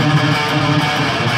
Música